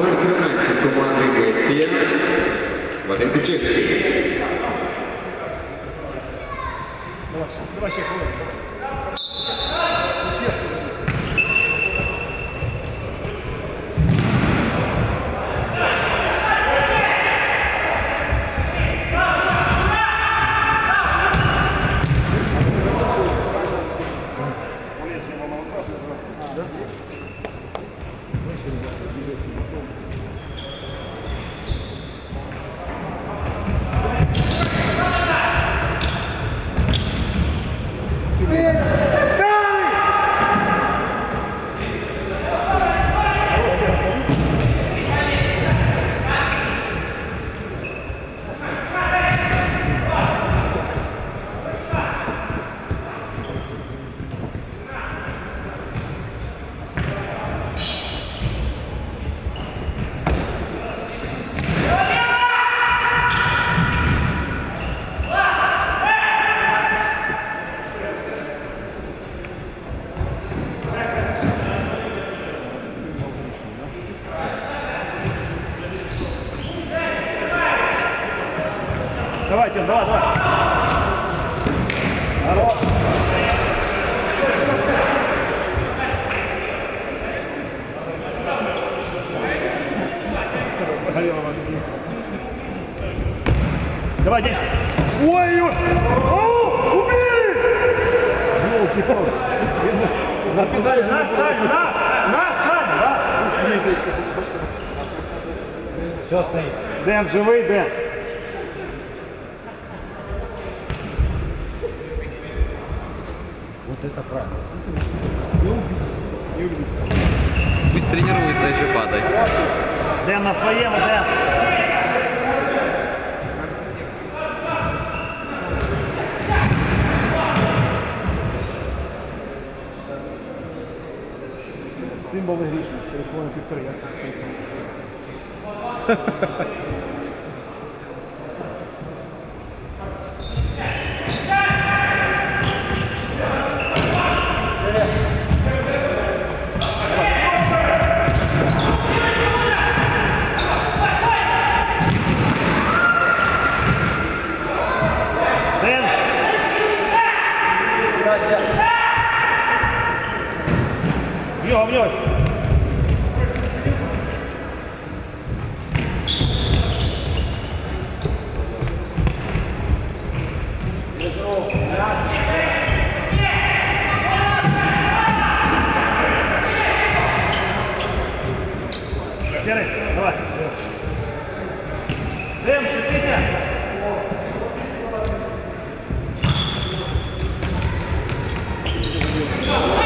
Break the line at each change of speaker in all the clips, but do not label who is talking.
Ori grânați cu mare găstie, vedem cu ce.
Давай, давай, давай. Давай,
Денис. Ой-ой! О, убей! Ёлки-палки.
На педали, на, Саня, на! На, Саня, на! Все, стоит.
Ден, живий, Ден.
Вот это правильно. Не убить.
Пусть тренируется еще падать.
Ден на своєму, Ден. Символи грішні через хвилину півтори. В нього,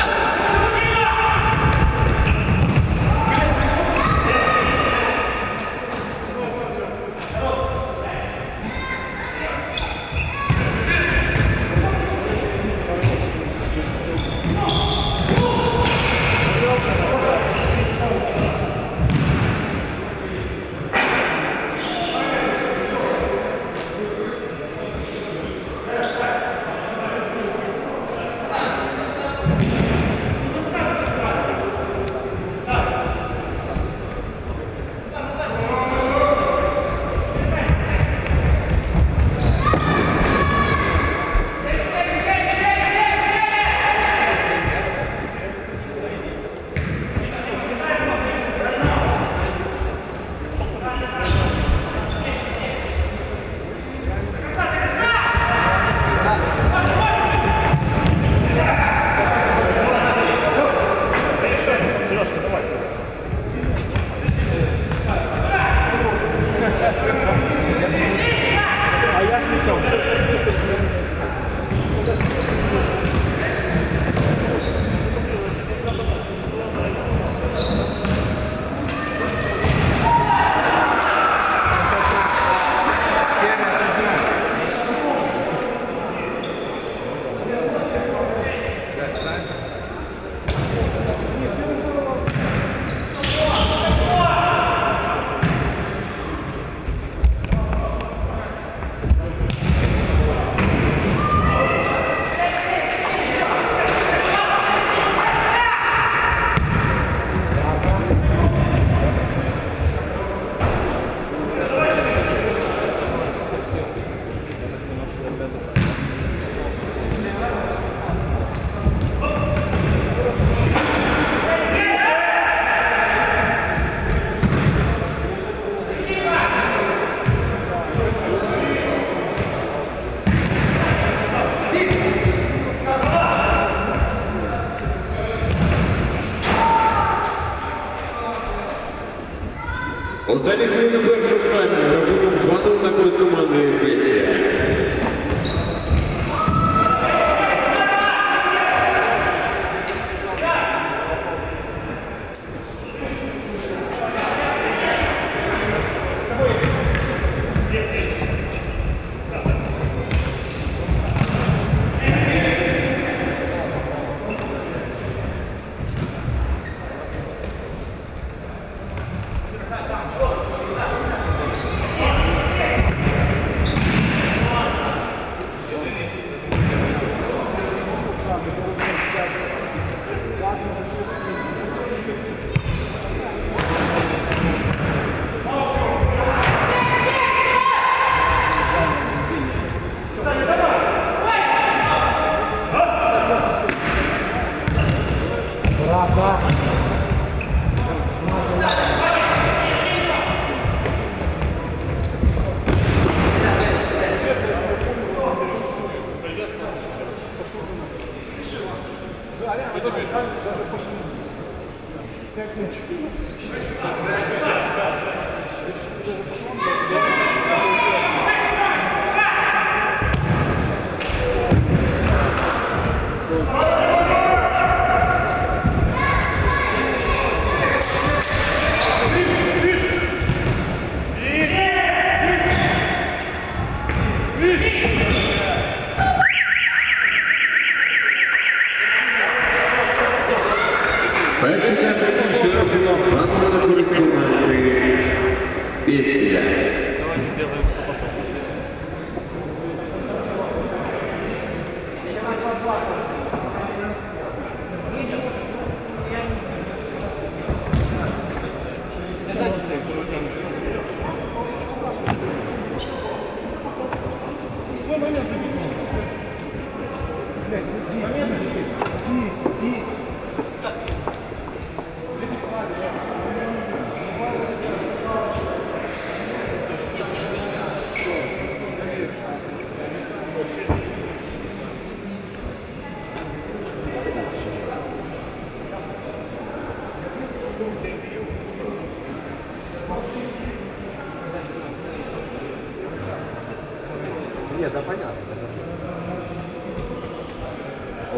Останні хвилини першого тайму. Рахунок 2-0 на користь команди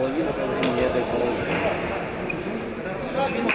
Половина времени этой положения.
Макс,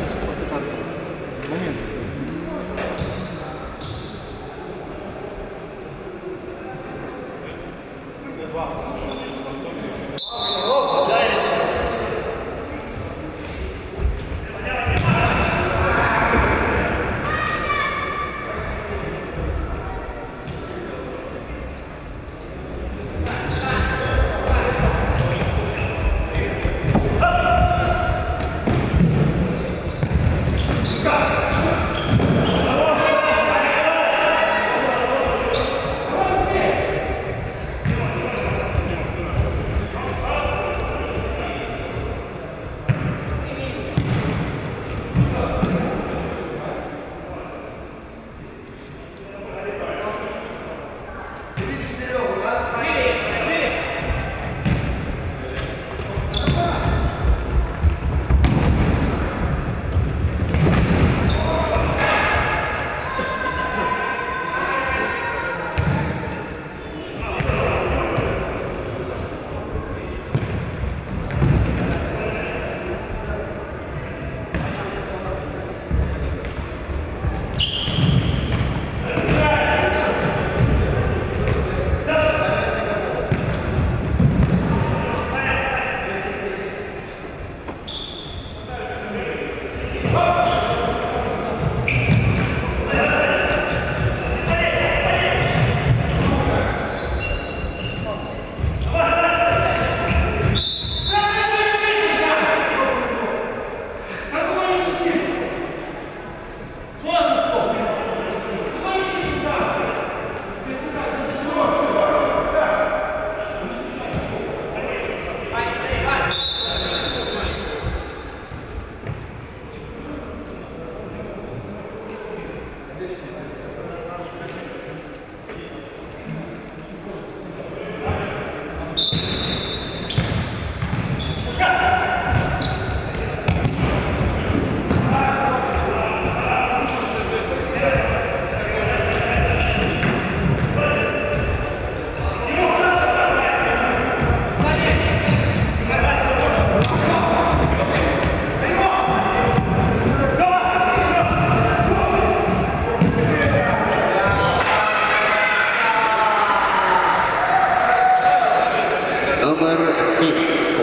Thank you.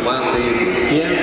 Yeah.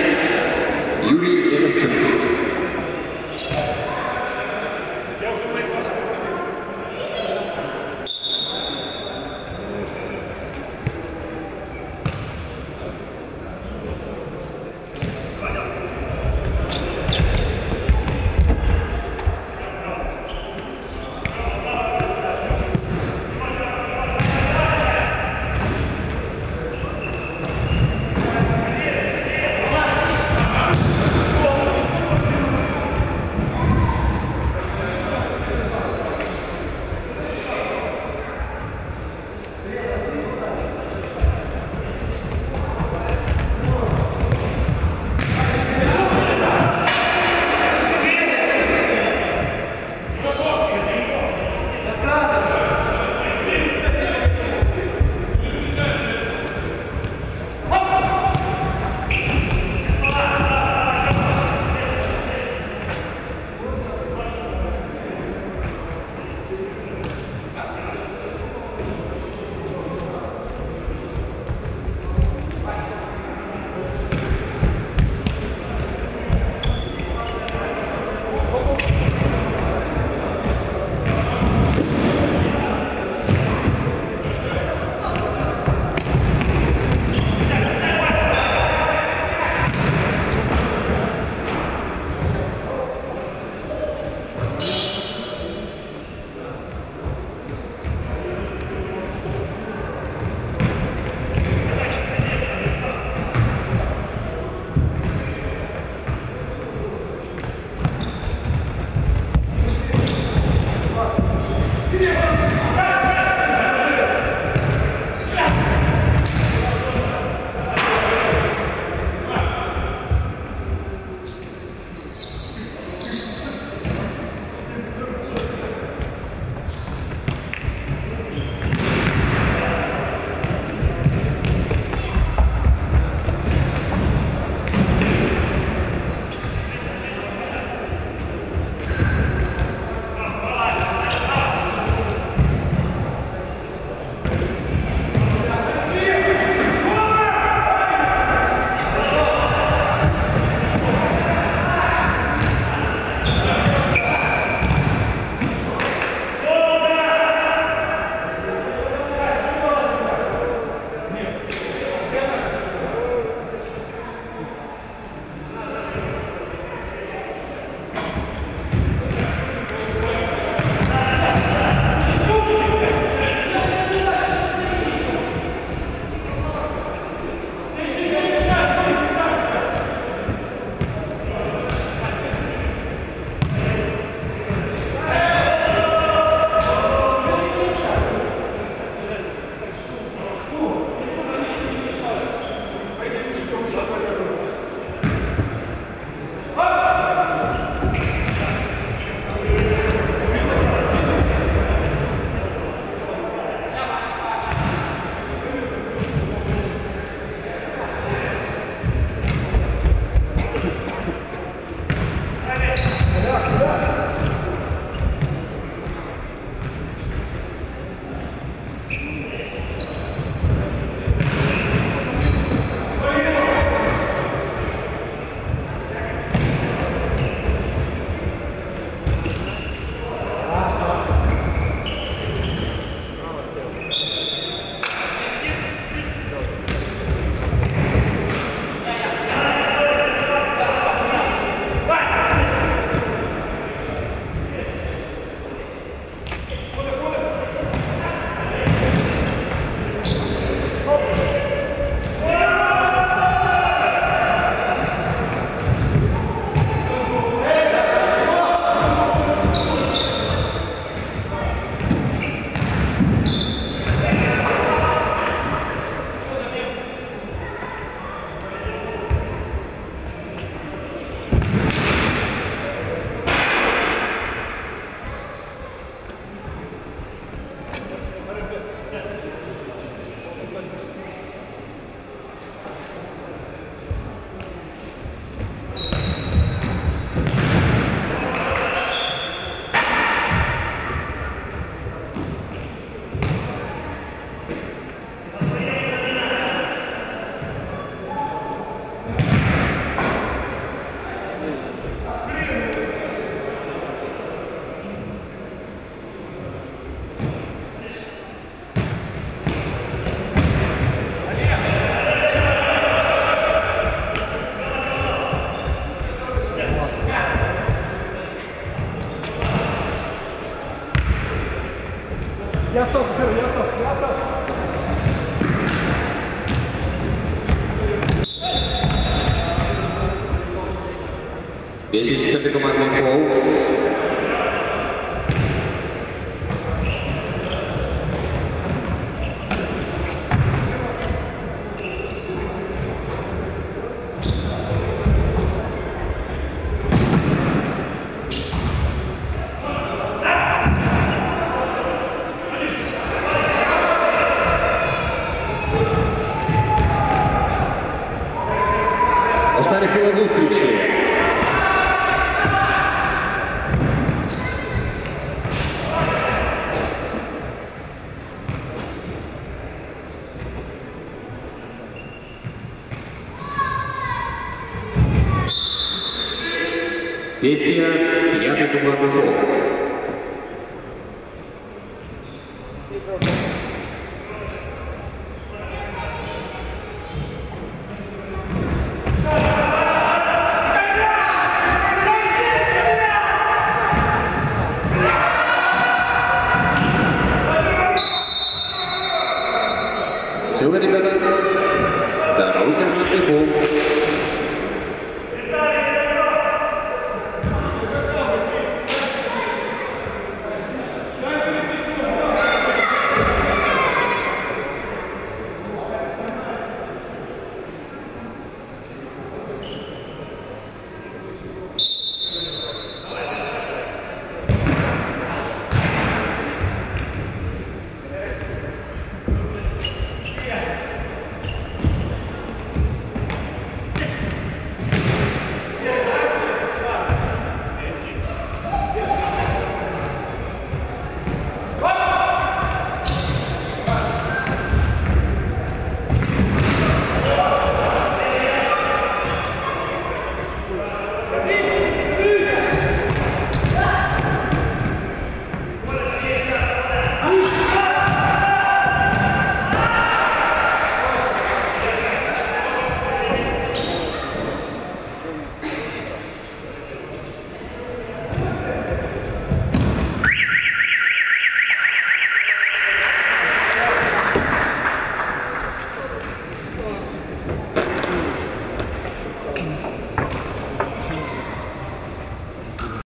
Я остался, Серый, я остался, я остался.